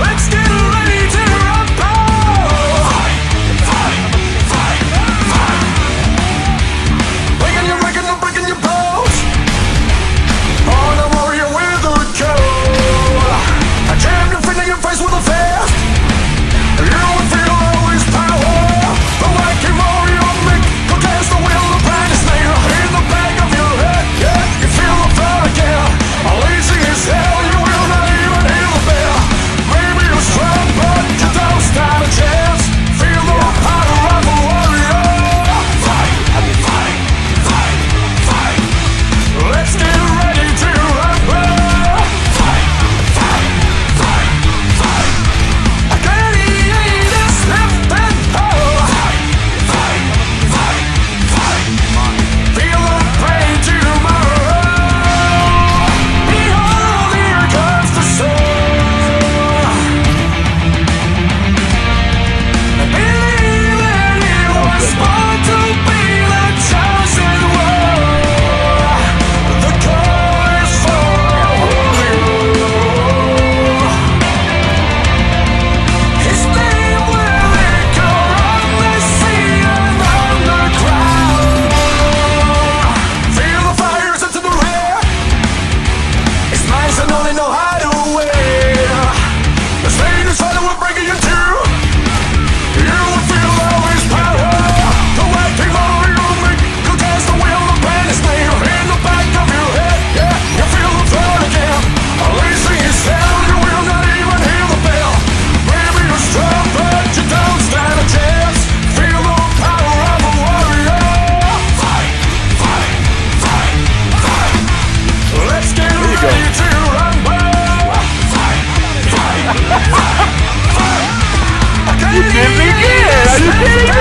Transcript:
Let's go. You did it again! Are you kidding